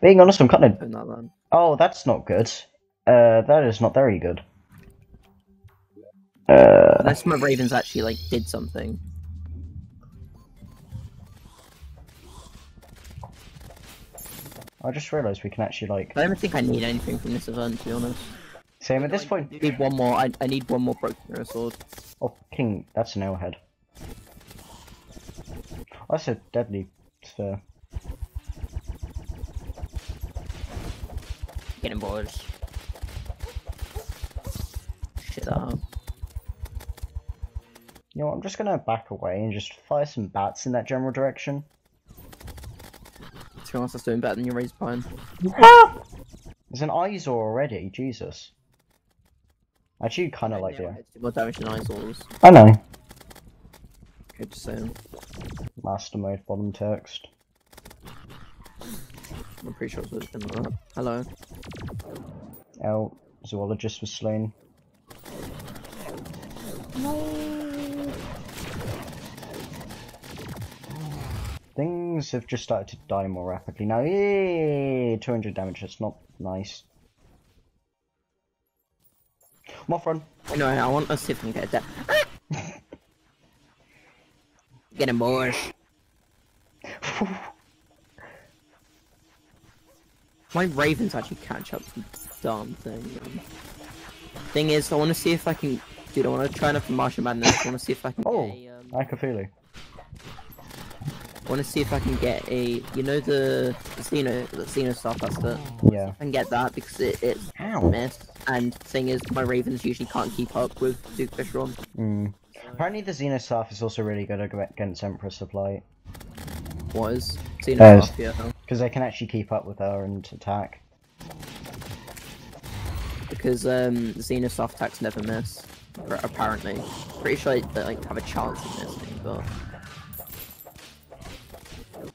Being honest, I'm kind of. Putting that then. Oh, that's not good. Uh, that is not very good. Uh, Unless my ravens actually like did something. I just realised we can actually like. I don't think I need anything from this event, to be honest. Same at this I point. need one more. I, I need one more broken sword. Oh, king, that's an arrowhead. That's a deadly sphere. Get him, boys. Shit up. You know what, I'm just gonna back away and just fire some bats in that general direction. To be honest, that's doing better than your raised pine. Ah! There's an Eyezor already, Jesus. I actually kinda like the. Do more damage than Isols. I know. Okay, just saying. Master mode bottom text. I'm pretty sure it's something like that. Hello. L zoologist was slain. No. Things have just started to die more rapidly now. Yay! 200 damage, that's not nice. Mothron. No, I want to see if I can get that. Get him, boys. My ravens actually catch up to the damn thing. Thing is, I want to see if I can. Dude, I want to try enough for Martian Madness. I want to see if I can Oh. get a. Um, I can feel it. I want to see if I can get a. You know the the Xeno the Xeno Staff. That's the. Yeah. I can get that because it, it's Ow. miss. And thing is, my ravens usually can't keep up with Duke Fishron. Mm. Apparently the Xenostaff is also really good against Empress of Light. Was Xeno Yes. stuff, yeah. Because they can actually keep up with her and attack. Because um, attacks never miss. appar- Apparently, pretty sure they like have a chance of missing, but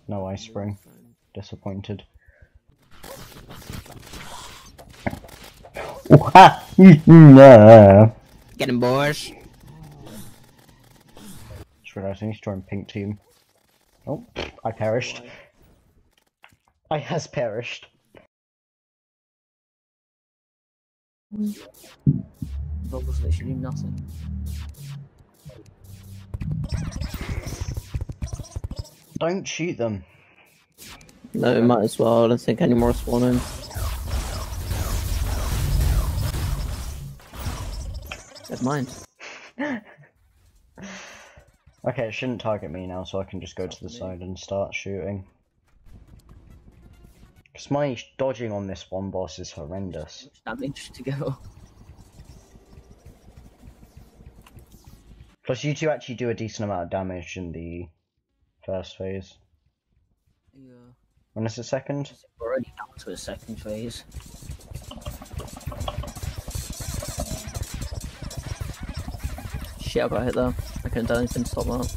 No Ice Spring. Disappointed. Get him, boys. Just realised I need to join pink team. Oh, I perished. I has perished. That was literally nothing. Don't shoot them. No, might as well. I don't think any more are spawning. Never mind. Okay, it shouldn't target me now, so I can just go to the side and start shooting. Because my dodging on this one boss is horrendous. Damage to go. Plus, you two actually do a decent amount of damage in the first phase. Yeah. When is the second? We're already down to the second phase. Shit, I got hit there. I couldn't do anything to stop that.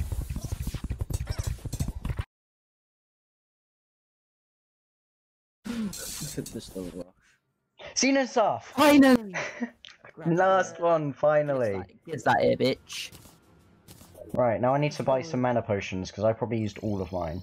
Pistol rush. Xeno Staff! Finally! Last one, finally. Is that it, bitch? Right, now I need to buy some mana potions, because I probably used all of mine.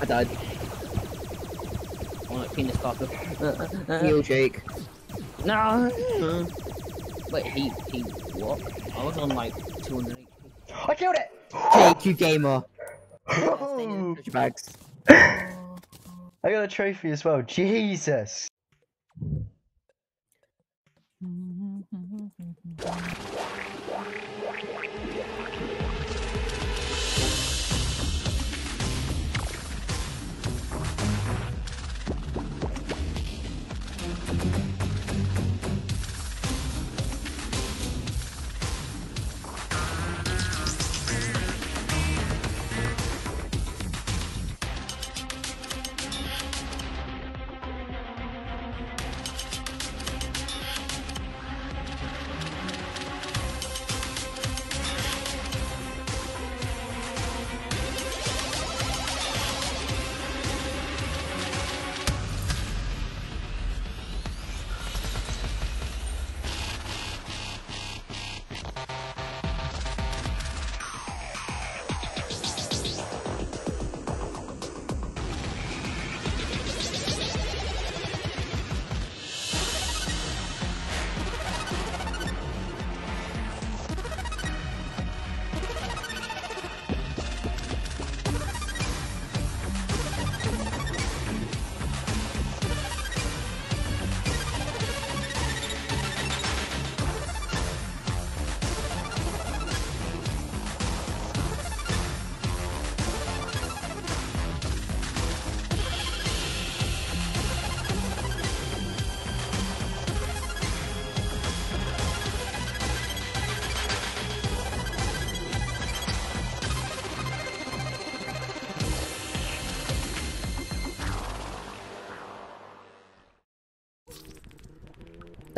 I died. I want to penis cocker. Heal Jake. no. Wait, he he what? I was on like 200 I killed it! Jake, you gamer. Oh, bags. I got a trophy as well. Jesus.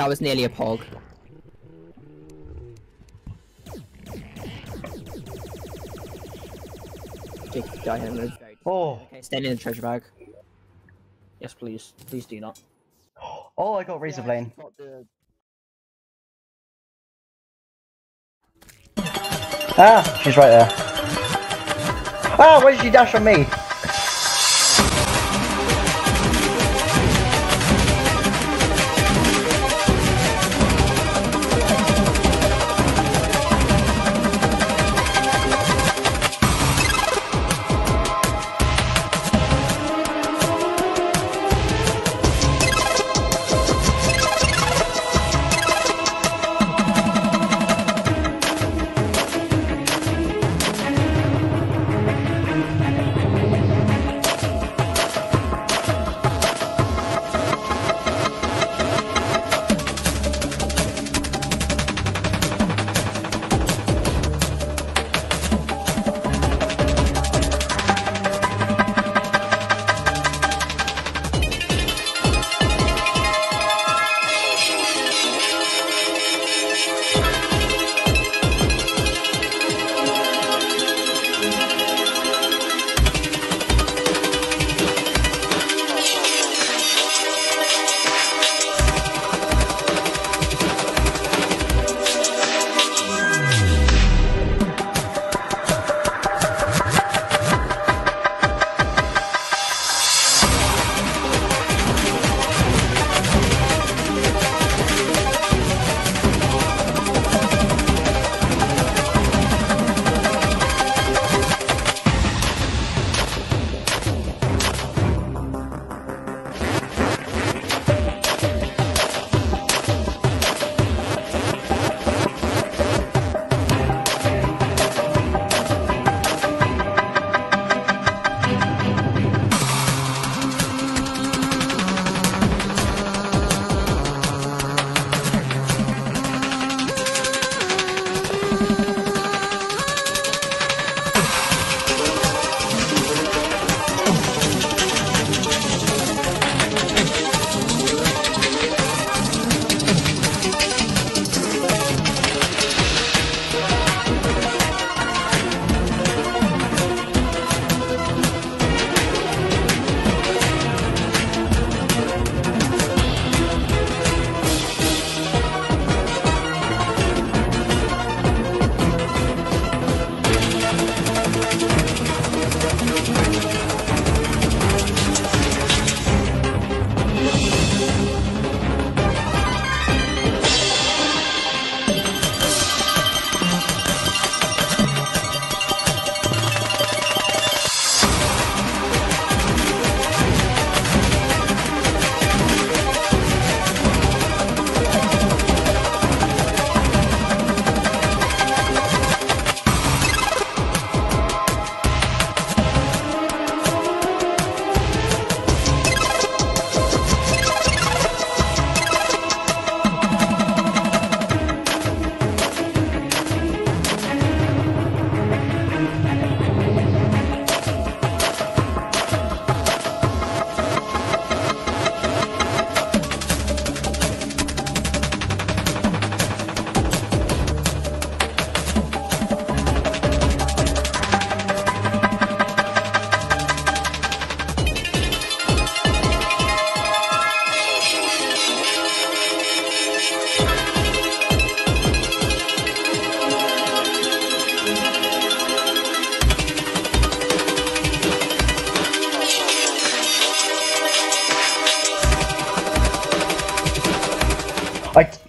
That was nearly a pog. Jake, die here. move. Oh, Okay, stand in the treasure bag. Yes, please. Please do not. oh, I got Razor Blade. Ah, she's right there. Ah, why did she dash on me?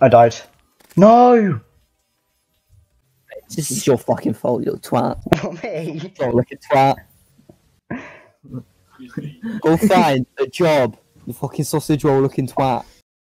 I died. No! This is your fucking fault, you twat. Not me. Go look at twat. Go find a job. You fucking sausage roll looking twat.